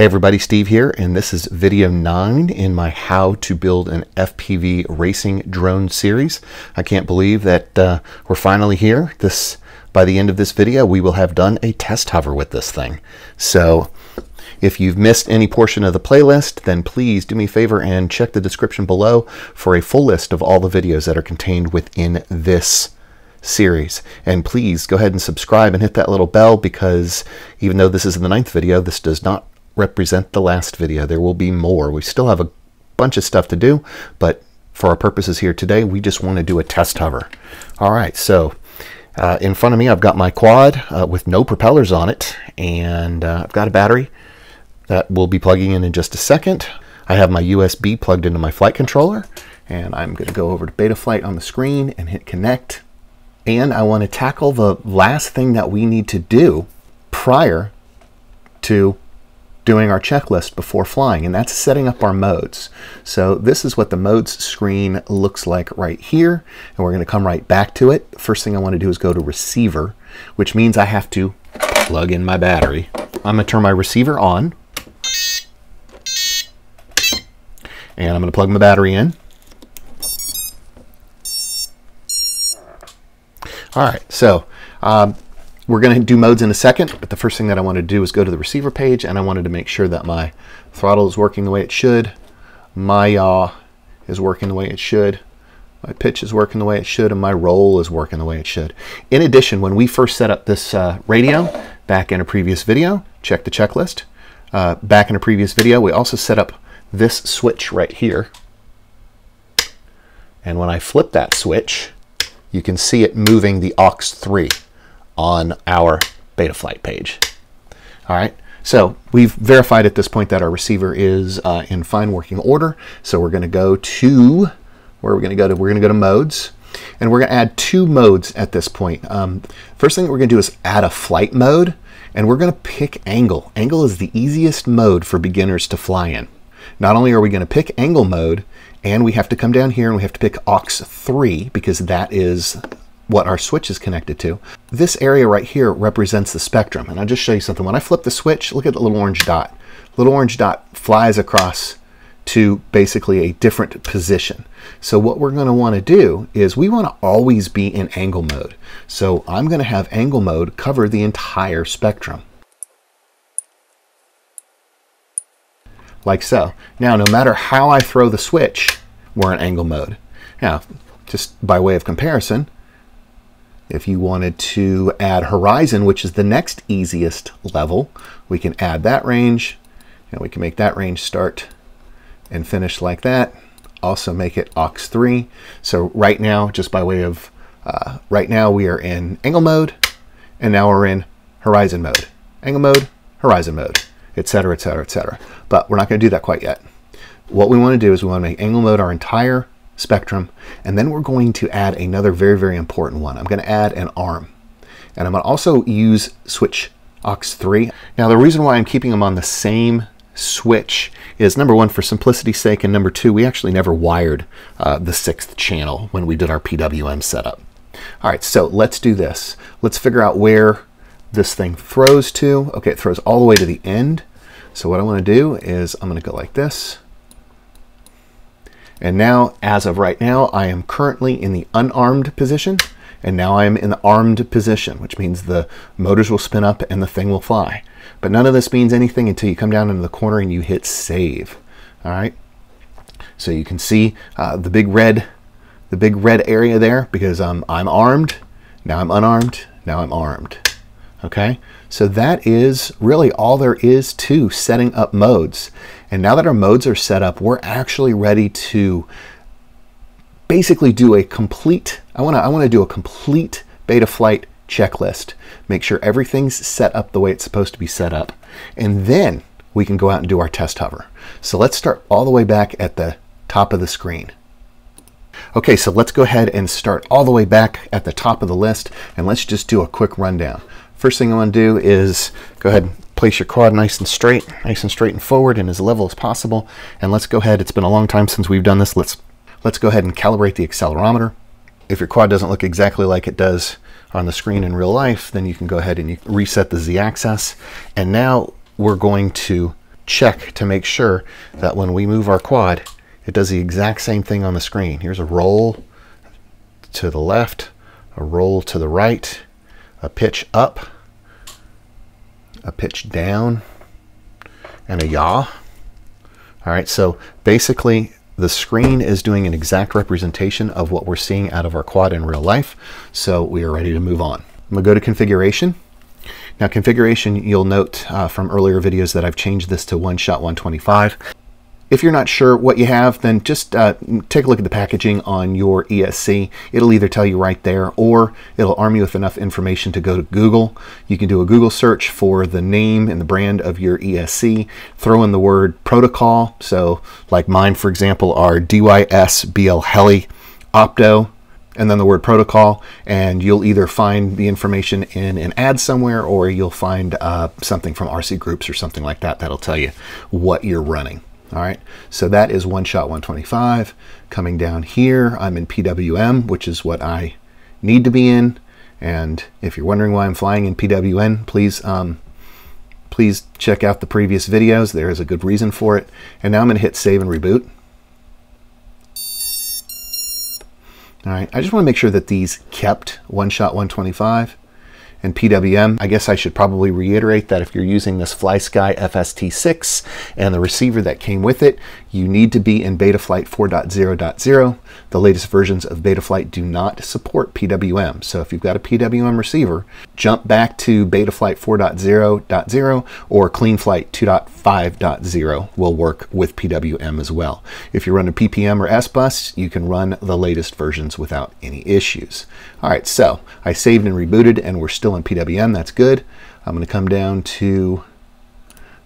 Hey everybody, Steve here, and this is video 9 in my How to Build an FPV Racing Drone series. I can't believe that uh, we're finally here. This By the end of this video, we will have done a test hover with this thing. So if you've missed any portion of the playlist, then please do me a favor and check the description below for a full list of all the videos that are contained within this series. And please go ahead and subscribe and hit that little bell because even though this is the ninth video, this does not represent the last video. There will be more. We still have a bunch of stuff to do, but for our purposes here today, we just want to do a test hover. All right, so uh, in front of me, I've got my quad uh, with no propellers on it, and uh, I've got a battery that we'll be plugging in in just a second. I have my USB plugged into my flight controller, and I'm going to go over to Betaflight on the screen and hit connect. And I want to tackle the last thing that we need to do prior to doing our checklist before flying, and that's setting up our modes. So this is what the modes screen looks like right here, and we're going to come right back to it. First thing I want to do is go to receiver, which means I have to plug in my battery. I'm going to turn my receiver on, and I'm going to plug my battery in. All right, so um, we're going to do modes in a second, but the first thing that I wanted to do was go to the receiver page, and I wanted to make sure that my throttle is working the way it should, my yaw is working the way it should, my pitch is working the way it should, and my roll is working the way it should. In addition, when we first set up this uh, radio back in a previous video, check the checklist, uh, back in a previous video, we also set up this switch right here. And when I flip that switch, you can see it moving the aux3 on our Betaflight page. All right, so we've verified at this point that our receiver is uh, in fine working order. So we're going to go to, where we're going to go to, we're going to go to modes. And we're going to add two modes at this point. Um, first thing we're going to do is add a flight mode. And we're going to pick angle. Angle is the easiest mode for beginners to fly in. Not only are we going to pick angle mode, and we have to come down here and we have to pick aux 3 because that is what our switch is connected to. This area right here represents the spectrum. And I'll just show you something. When I flip the switch, look at the little orange dot. Little orange dot flies across to basically a different position. So what we're going to want to do is we want to always be in angle mode. So I'm going to have angle mode cover the entire spectrum. Like so. Now, no matter how I throw the switch, we're in angle mode. Now, just by way of comparison, if you wanted to add horizon, which is the next easiest level, we can add that range. And we can make that range start and finish like that. Also make it aux 3. So right now, just by way of, uh, right now we are in angle mode, and now we're in horizon mode. Angle mode, horizon mode, etc., etc., etc. But we're not going to do that quite yet. What we want to do is we want to make angle mode our entire spectrum. And then we're going to add another very, very important one. I'm going to add an arm. And I'm going to also use switch aux 3. Now the reason why I'm keeping them on the same switch is number one, for simplicity's sake, and number two, we actually never wired uh, the sixth channel when we did our PWM setup. All right, so let's do this. Let's figure out where this thing throws to. Okay, it throws all the way to the end. So what I want to do is I'm going to go like this. And now, as of right now, I am currently in the unarmed position, and now I am in the armed position, which means the motors will spin up and the thing will fly. But none of this means anything until you come down into the corner and you hit save. All right. So you can see uh, the big red, the big red area there because um, I'm armed. Now I'm unarmed. Now I'm armed. Okay. So that is really all there is to setting up modes. And now that our modes are set up, we're actually ready to basically do a complete, I wanna, I wanna do a complete Betaflight checklist. Make sure everything's set up the way it's supposed to be set up. And then we can go out and do our test hover. So let's start all the way back at the top of the screen. Okay, so let's go ahead and start all the way back at the top of the list and let's just do a quick rundown. First thing I want to do is go ahead place your quad nice and straight, nice and straight and forward and as level as possible. And let's go ahead, it's been a long time since we've done this. Let's, let's go ahead and calibrate the accelerometer. If your quad doesn't look exactly like it does on the screen in real life, then you can go ahead and reset the Z-axis. And now we're going to check to make sure that when we move our quad, it does the exact same thing on the screen. Here's a roll to the left, a roll to the right, a pitch up, a pitch down, and a yaw. All right, so basically the screen is doing an exact representation of what we're seeing out of our quad in real life. So we are ready to move on. I'm gonna go to configuration. Now configuration, you'll note uh, from earlier videos that I've changed this to one shot 125. If you're not sure what you have, then just uh, take a look at the packaging on your ESC. It'll either tell you right there or it'll arm you with enough information to go to Google. You can do a Google search for the name and the brand of your ESC, throw in the word protocol. So like mine, for example, are DYS BLHeli Opto and then the word protocol, and you'll either find the information in an ad somewhere or you'll find uh, something from RC Groups or something like that that'll tell you what you're running. All right, so that is one shot 125. Coming down here, I'm in PWM, which is what I need to be in. And if you're wondering why I'm flying in PWM, please um, please check out the previous videos. There is a good reason for it. And now I'm going to hit save and reboot. All right, I just want to make sure that these kept one shot 125 and PWM. I guess I should probably reiterate that if you're using this FlySky FST6 and the receiver that came with it, you need to be in Betaflight 4.0.0. The latest versions of Betaflight do not support PWM. So if you've got a PWM receiver, jump back to Betaflight 4.0.0 or CleanFlight 2.5.0 will work with PWM as well. If you're running PPM or S-Bus, you can run the latest versions without any issues. All right, so I saved and rebooted and we're still in PWM. That's good. I'm going to come down to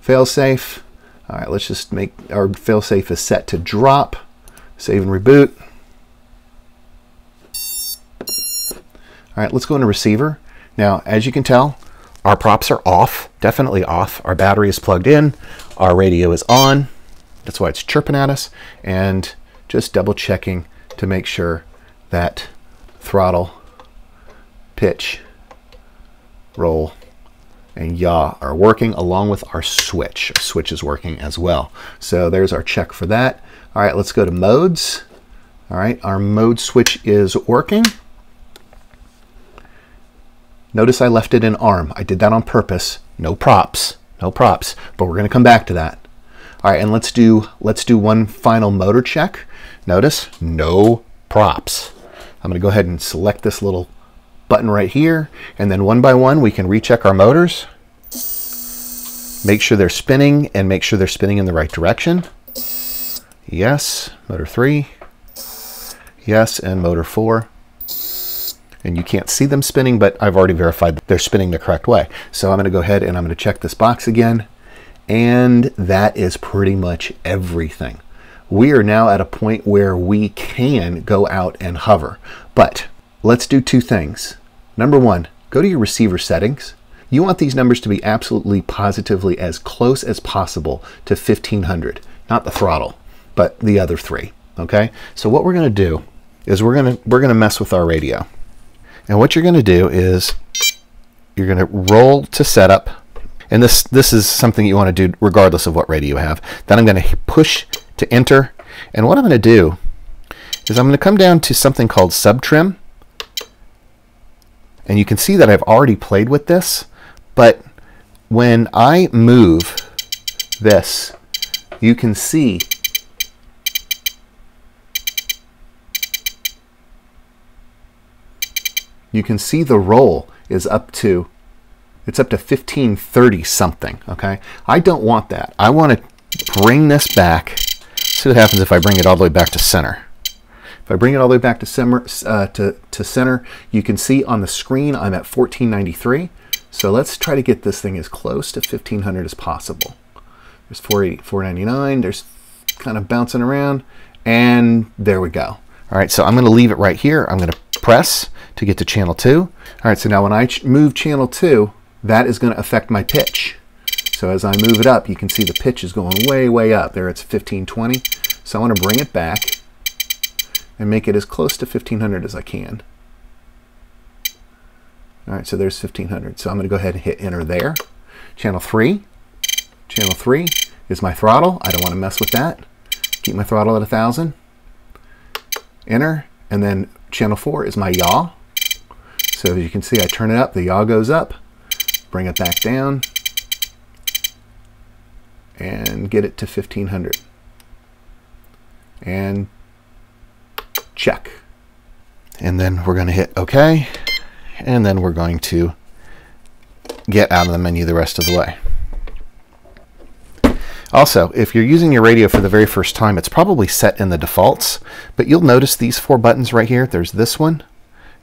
failsafe. All right, let's just make our failsafe is set to drop. Save and reboot. All right, let's go into receiver. Now, as you can tell, our props are off, definitely off. Our battery is plugged in. Our radio is on. That's why it's chirping at us. And just double checking to make sure that throttle, pitch, roll, and yaw are working along with our switch. Our switch is working as well. So there's our check for that. All right, let's go to modes. All right, our mode switch is working. Notice I left it in arm. I did that on purpose. No props, no props, but we're gonna come back to that. All right, and let's do, let's do one final motor check. Notice, no props. I'm gonna go ahead and select this little button right here, and then one by one we can recheck our motors. Make sure they're spinning and make sure they're spinning in the right direction. Yes, motor three. Yes, and motor four and you can't see them spinning, but I've already verified that they're spinning the correct way. So I'm going to go ahead and I'm going to check this box again. And that is pretty much everything. We are now at a point where we can go out and hover. But let's do two things. Number one, go to your receiver settings. You want these numbers to be absolutely positively as close as possible to 1500, not the throttle, but the other three. Okay. So what we're going to do is we're going to, we're to mess with our radio. And what you're going to do is you're going to roll to setup. And this, this is something you want to do regardless of what radio you have. Then I'm going to push to enter. And what I'm going to do is I'm going to come down to something called subtrim. And you can see that I've already played with this. But when I move this, you can see you can see the roll is up to, it's up to 1530 something, okay? I don't want that. I want to bring this back. See what happens if I bring it all the way back to center. If I bring it all the way back to center, uh, to, to center, you can see on the screen I'm at 1493. So let's try to get this thing as close to 1500 as possible. There's 480, 499. There's kind of bouncing around. And there we go. All right, so I'm going to leave it right here. I'm going to press to get to channel 2. All right, so now when I ch move channel 2, that is going to affect my pitch. So as I move it up, you can see the pitch is going way, way up. There it's 1520. So I want to bring it back and make it as close to 1500 as I can. All right, so there's 1500. So I'm going to go ahead and hit enter there. Channel 3, channel 3, is my throttle. I don't want to mess with that. Keep my throttle at 1,000. Enter. And then channel 4 is my yaw. So as you can see, I turn it up, the yaw goes up, bring it back down, and get it to 1500. And check. And then we're going to hit OK. And then we're going to get out of the menu the rest of the way. Also, if you're using your radio for the very first time, it's probably set in the defaults, but you'll notice these four buttons right here. There's this one,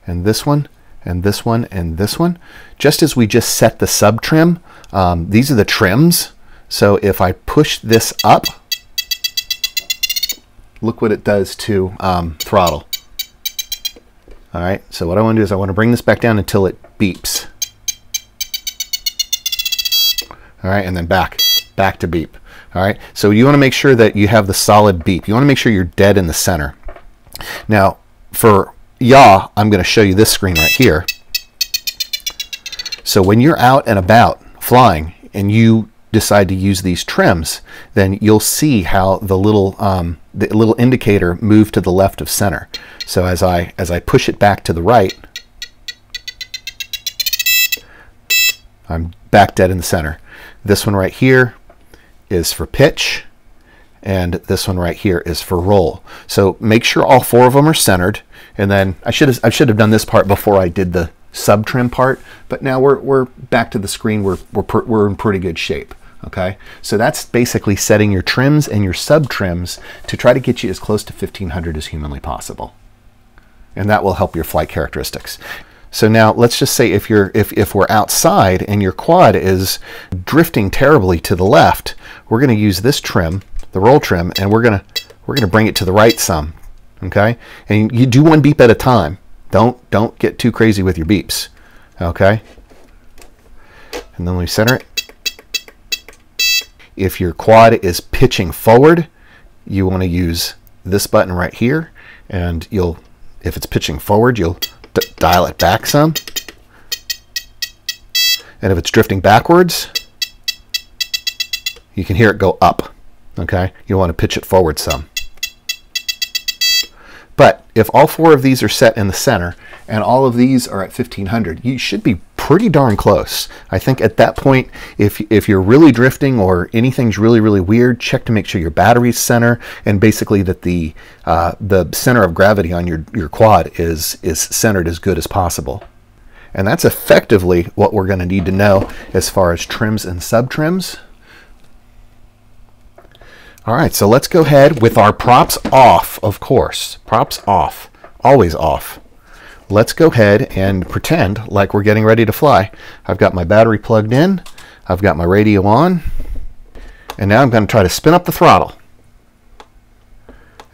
and this one, and this one, and this one. Just as we just set the sub trim, um, these are the trims. So if I push this up, look what it does to um, throttle. All right, so what I want to do is I want to bring this back down until it beeps. All right, and then back, back to beep. All right, so you want to make sure that you have the solid beep. You want to make sure you're dead in the center. Now, for yaw, I'm going to show you this screen right here. So when you're out and about flying and you decide to use these trims, then you'll see how the little um, the little indicator move to the left of center. So as I as I push it back to the right, I'm back dead in the center. This one right here is for pitch, and this one right here is for roll. So make sure all four of them are centered. And then I should have I should have done this part before I did the sub trim part, but now we're we're back to the screen. We're we're we're in pretty good shape. Okay, so that's basically setting your trims and your sub trims to try to get you as close to 1500 as humanly possible. And that will help your flight characteristics. So now let's just say if you're if, if we're outside and your quad is drifting terribly to the left, we're going to use this trim, the roll trim, and we're going to we're going to bring it to the right some. Okay? And you do one beep at a time. Don't don't get too crazy with your beeps. Okay? And then we center it. If your quad is pitching forward, you want to use this button right here and you'll if it's pitching forward, you'll dial it back some. And if it's drifting backwards, you can hear it go up. Okay, you want to pitch it forward some. But if all four of these are set in the center and all of these are at 1500, you should be pretty darn close. I think at that point, if, if you're really drifting or anything's really, really weird, check to make sure your battery's center and basically that the, uh, the center of gravity on your, your quad is, is centered as good as possible. And that's effectively what we're going to need to know as far as trims and sub-trims. All right, so let's go ahead with our props off, of course. Props off, always off. Let's go ahead and pretend like we're getting ready to fly. I've got my battery plugged in, I've got my radio on, and now I'm going to try to spin up the throttle.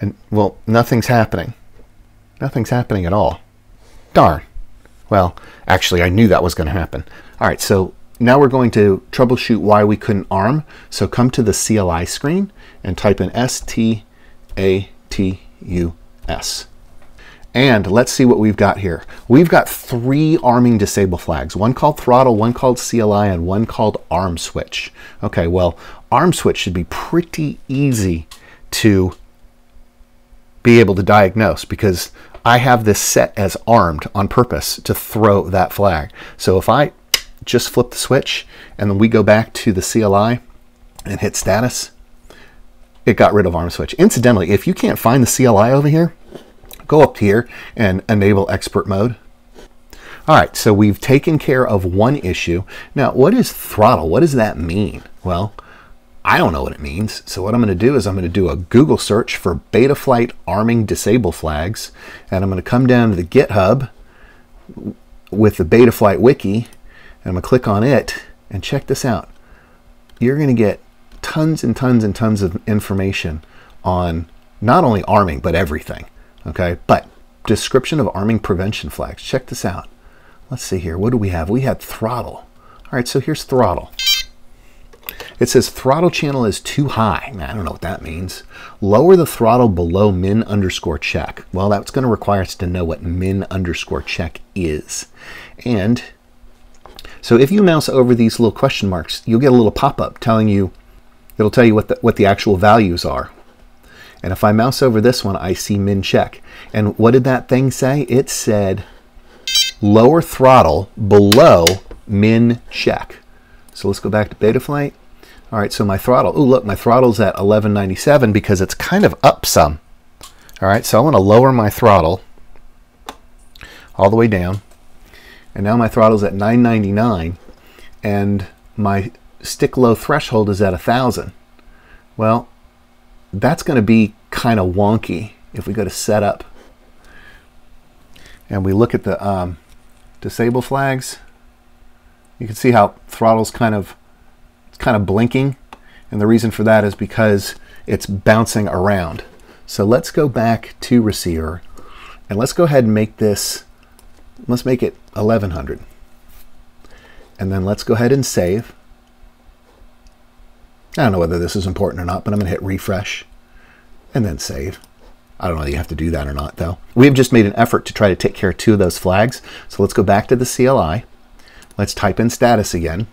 And, well, nothing's happening. Nothing's happening at all. Darn. Well, actually, I knew that was going to happen. All right, so now we're going to troubleshoot why we couldn't arm. So come to the CLI screen and type in S-T-A-T-U-S. And let's see what we've got here. We've got three arming disable flags, one called throttle, one called CLI, and one called arm switch. Okay, well, arm switch should be pretty easy to be able to diagnose because I have this set as armed on purpose to throw that flag. So if I just flip the switch and then we go back to the CLI and hit status, it got rid of arm switch. Incidentally, if you can't find the CLI over here, go up here and enable expert mode. All right, so we've taken care of one issue. Now, what is throttle? What does that mean? Well, I don't know what it means. So what I'm going to do is I'm going to do a Google search for Betaflight arming disable flags, and I'm going to come down to the GitHub with the Betaflight wiki and I'm going to click on it and check this out. You're going to get tons and tons and tons of information on not only arming, but everything. Okay, but description of arming prevention flags. Check this out. Let's see here. What do we have? We had throttle. All right, so here's throttle. It says throttle channel is too high. I don't know what that means. Lower the throttle below min underscore check. Well, that's going to require us to know what min underscore check is. And so if you mouse over these little question marks, you'll get a little pop-up telling you it'll tell you what the, what the actual values are. And if I mouse over this one, I see min check. And what did that thing say? It said lower throttle below min check. So let's go back to Betaflight. All right, so my throttle, oh look, my throttle's at 1197 because it's kind of up some. All right, so I want to lower my throttle all the way down. And now my throttle's at 999 and my stick low threshold is at 1000. Well, that's going to be kind of wonky if we go to setup and we look at the um, disable flags. You can see how throttle's kind of it's kind of blinking and the reason for that is because it's bouncing around. So let's go back to receiver and let's go ahead and make this let's make it 1100 and then let's go ahead and save I don't know whether this is important or not, but I'm going to hit refresh and then save. I don't know if you have to do that or not, though. We've just made an effort to try to take care of two of those flags. So let's go back to the CLI. Let's type in status again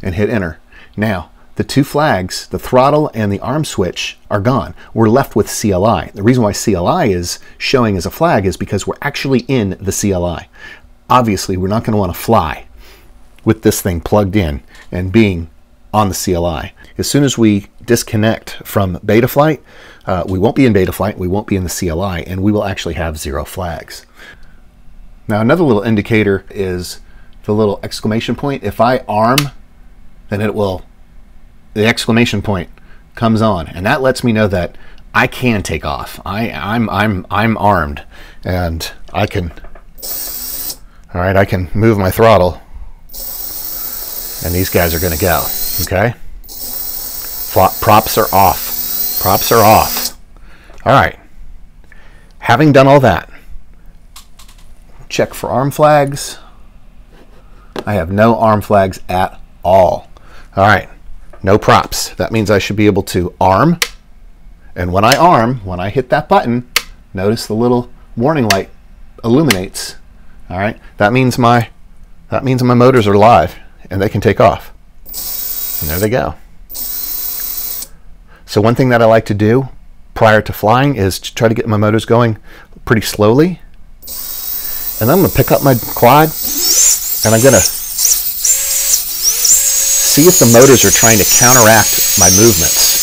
and hit enter. Now, the two flags, the throttle and the arm switch, are gone. We're left with CLI. The reason why CLI is showing as a flag is because we're actually in the CLI. Obviously, we're not going to want to fly with this thing plugged in and being on the CLI. As soon as we disconnect from Betaflight, uh, we won't be in Betaflight, we won't be in the CLI, and we will actually have zero flags. Now another little indicator is the little exclamation point. If I arm, then it will, the exclamation point comes on, and that lets me know that I can take off. I, I'm, I'm, I'm armed, and I can, all right, I can move my throttle and these guys are going to go. Okay? Props are off. Props are off. All right. Having done all that, check for arm flags. I have no arm flags at all. All right. No props. That means I should be able to arm. And when I arm, when I hit that button, notice the little warning light illuminates. All right. That means my that means my motors are live and they can take off. And there they go. So one thing that I like to do prior to flying is to try to get my motors going pretty slowly. And I'm going to pick up my quad and I'm going to see if the motors are trying to counteract my movements.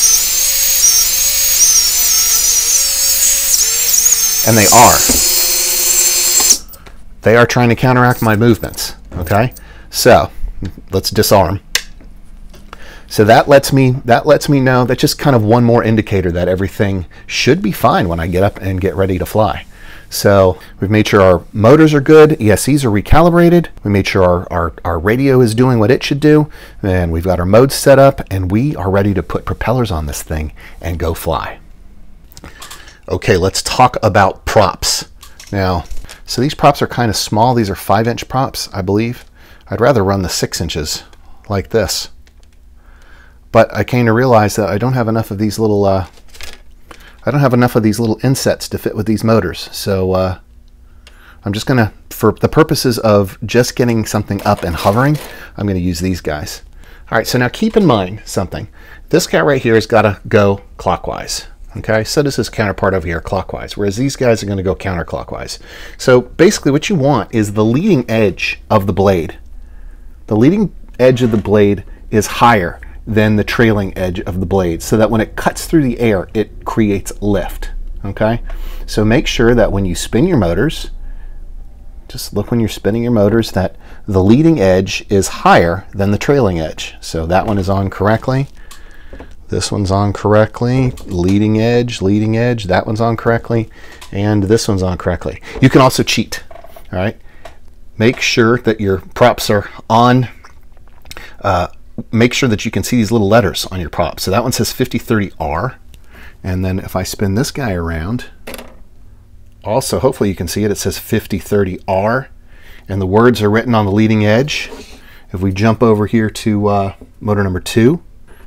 And they are. They are trying to counteract my movements. Okay? So, let's disarm. So that lets me that lets me know that's just kind of one more indicator that everything should be fine when I get up and get ready to fly. So we've made sure our motors are good, ESCs are recalibrated, we made sure our, our, our radio is doing what it should do, and we've got our modes set up, and we are ready to put propellers on this thing and go fly. Okay, let's talk about props. Now, so these props are kind of small. These are five inch props, I believe. I'd rather run the six inches like this. But I came to realize that I don't have enough of these little, uh, I don't have enough of these little insets to fit with these motors. So uh, I'm just gonna, for the purposes of just getting something up and hovering, I'm gonna use these guys. All right, so now keep in mind something. This guy right here has gotta go clockwise. Okay, so does his counterpart over here clockwise, whereas these guys are going to go counterclockwise. So basically what you want is the leading edge of the blade the leading edge of the blade is higher than the trailing edge of the blade so that when it cuts through the air, it creates lift. Okay, so make sure that when you spin your motors, just look when you're spinning your motors that the leading edge is higher than the trailing edge. So that one is on correctly. This one's on correctly. Leading edge, leading edge. That one's on correctly. And this one's on correctly. You can also cheat. All right make sure that your props are on. Uh, make sure that you can see these little letters on your prop. So that one says 5030R. And then if I spin this guy around, also hopefully you can see it, it says 5030R. And the words are written on the leading edge. If we jump over here to uh, motor number two,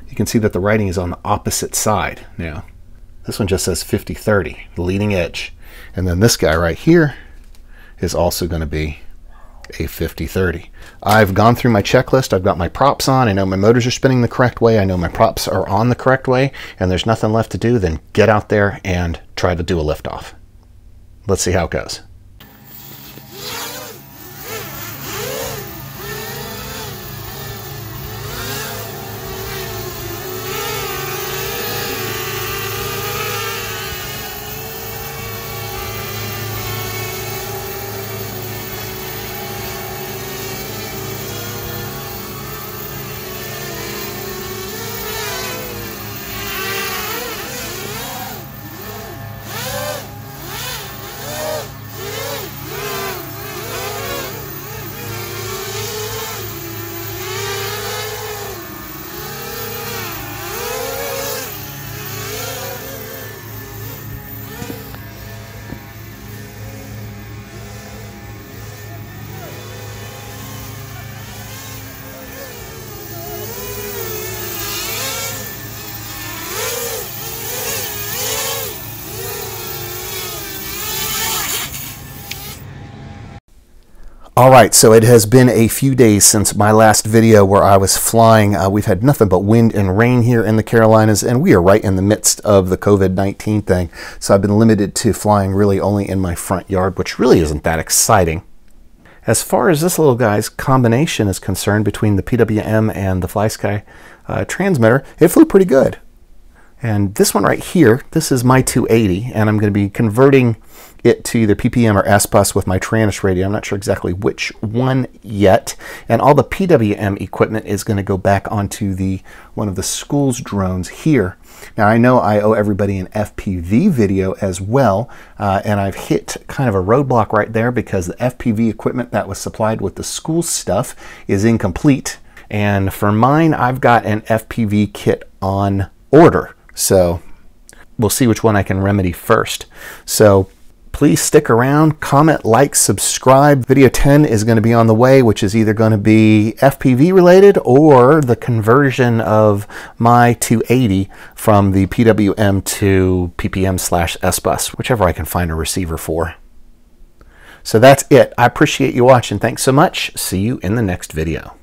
you can see that the writing is on the opposite side now. This one just says 5030, the leading edge. And then this guy right here is also going to be a 5030. I've gone through my checklist. I've got my props on. I know my motors are spinning the correct way. I know my props are on the correct way. And there's nothing left to do than get out there and try to do a liftoff. Let's see how it goes. All right, so it has been a few days since my last video where I was flying. Uh, we've had nothing but wind and rain here in the Carolinas, and we are right in the midst of the COVID-19 thing. So I've been limited to flying really only in my front yard, which really isn't that exciting. As far as this little guy's combination is concerned between the PWM and the FlySky uh, transmitter, it flew pretty good. And this one right here, this is my 280, and I'm going to be converting it to either PPM or S-Bus with my Taranis radio. I'm not sure exactly which one yet. And all the PWM equipment is going to go back onto the one of the school's drones here. Now I know I owe everybody an FPV video as well, uh, and I've hit kind of a roadblock right there because the FPV equipment that was supplied with the school stuff is incomplete. And for mine, I've got an FPV kit on order. So we'll see which one I can remedy first. So please stick around, comment, like, subscribe. Video 10 is going to be on the way, which is either going to be FPV related or the conversion of my 280 from the PWM to PPM slash S-Bus, whichever I can find a receiver for. So that's it. I appreciate you watching. Thanks so much. See you in the next video.